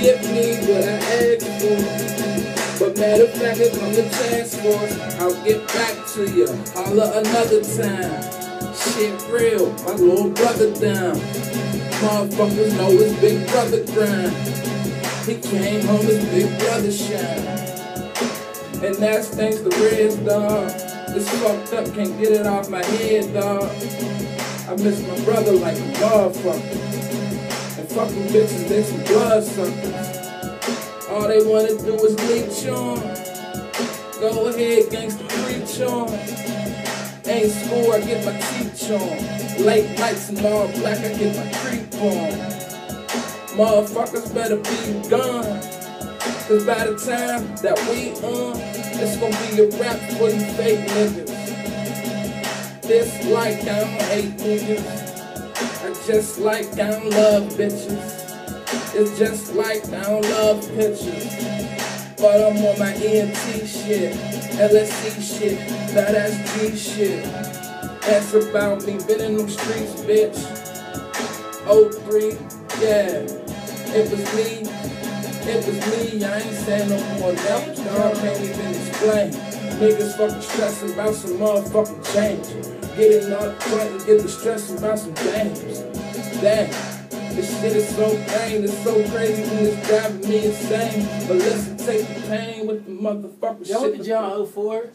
give me what I asked for. But matter of fact, if I'm the task force, I'll get back to you. Holla another time. Shit real, my little brother down. Motherfuckers know his big brother grind. He came home, his big brother shine. And that's thanks to Reds, dog. This fucked up, can't get it off my head, dog. I miss my brother like a motherfucker. Fucking bitches, they some blood suckers. All they wanna do is leech on. Go ahead, gangsta, preach on. Ain't school, I get my teach on. Late nights and all black, I get my creep on. Motherfuckers better be gone. Cause by the time that we on, it's gonna be a rap for you fake niggas. This like I don't hate niggas. I just like I don't love bitches. It's just like I don't love pictures. But I'm on my ENT shit, LSE shit, badass G shit. That's about me, been in them streets, bitch. 03, yeah. It was me, it was me, I ain't saying no more levels, dog, can't even explain. Niggas fucking stressing about some motherfucking change. Getting all front and get the about some games. Damn, this shit is so pain, it's so crazy when it's driving me insane. But listen, take the pain with the motherfucking Y'all shit. went to jail in 04?